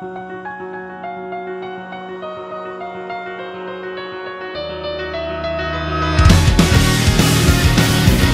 Thank you.